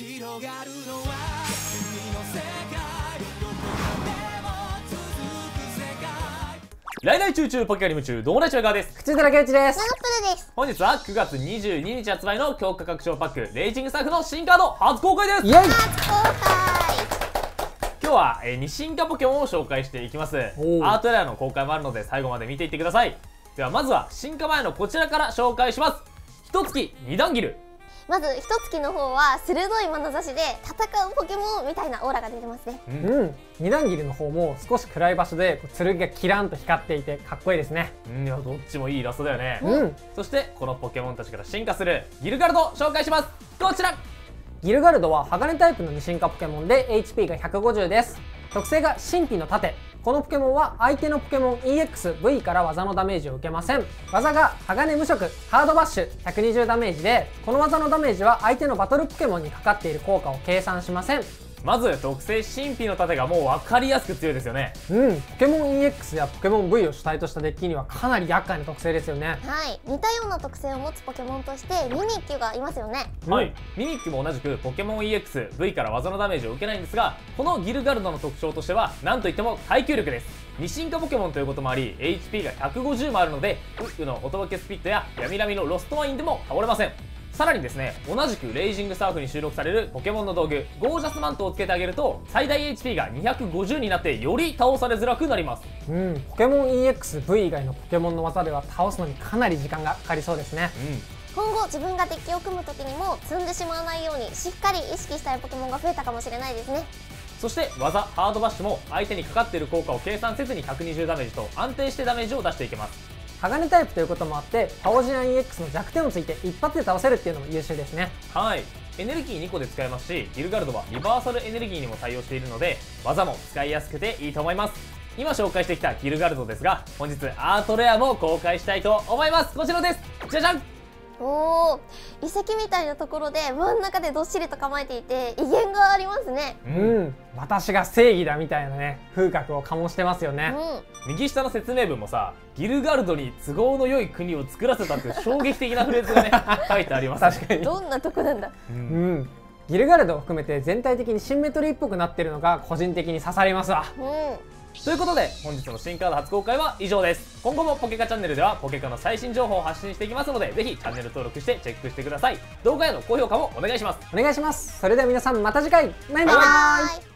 広がるのは君の世界どこまでも続く世界来来チューチューポケカに夢中、友達の側です。口寺圭一ですナ。ノプルです。本日は9月22日発売の強化拡張パック、レイジングスタッフの新カード初公開ですイエイ初公開。今日は、えー、2進化ポケモンを紹介していきます。アートレアの公開もあるので最後まで見ていってください。ではまずは進化前のこちらから紹介します。一月二段ギル。まず一月の方は鋭い眼差しで戦うポケモンみたいなオーラが出てますね。うん、二段切りの方も少し暗い場所でこう剣がキランと光っていてかっこいいですね。うん、いや、どっちもいいイラストだよね。うん、そして、このポケモンたちから進化するギルガルド紹介します。こちらギルガルドは鋼タイプの二進化ポケモンで HP が150です。特性が神秘の盾。このポケモンは相手のポケモン EXV から技のダメージを受けません。技が鋼無色、ハードバッシュ120ダメージで、この技のダメージは相手のバトルポケモンにかかっている効果を計算しません。まず、特性神秘の盾がもう分かりやすく強いですよね。うん、ポケモン EX やポケモン V を主体としたデッキにはかなり厄介な特性ですよね。はい。似たような特性を持つポケモンとしてミミッキュがいますよね。はい、ミミッキュも同じくポケモン EX、V から技のダメージを受けないんですが、このギルガルドの特徴としては、なんといっても耐久力です。二進化ポケモンということもあり、HP が150もあるので、ウッウの音分けスピットや闇ラミのロストワインでも倒れません。さらにですね、同じくレイジングスターフに収録されるポケモンの道具、ゴージャスマントをつけてあげると、最大 HP が250になってより倒されづらくなります。うん、ポケモン EXV 以外のポケモンの技では倒すのにかなり時間がかかりそうですね。うん。今後自分がデッキを組む時にも積んでしまわないようにしっかり意識したいポケモンが増えたかもしれないですね。そして技ハードバッシュも相手にかかっている効果を計算せずに120ダメージと安定してダメージを出していけます鋼タイプということもあってパオジアン EX の弱点をついて一発で倒せるっていうのも優秀ですね。はい。エネルギー2個で使えますしギルガルドはリバーサルエネルギーにも対応しているので技も使いやすくていいと思います。今紹介してきたギルガルドですが本日アートレアも公開したいと思います。こちらです。じゃじゃんおお、遺跡みたいなところで真ん中でどっしりと構えていて威厳がありますね。うん、私が正義だみたいなね風格を醸してますよね、う右下の説明文もさギルガルドに都合の良い国を作らせたっていう衝撃的なフレーズがね 書いてあります確かにん。どんなとこなんだ。ううんんギルガルドを含めて全体的にシンメトリーっぽくなってるのが個人的に刺さりますわうん。ということで本日の新カード初公開は以上です。今後もポケカチャンネルではポケカの最新情報を発信していきますのでぜひチャンネル登録してチェックしてください。動画への高評価もお願いします。お願いします。それでは皆さんまた次回。バイバイ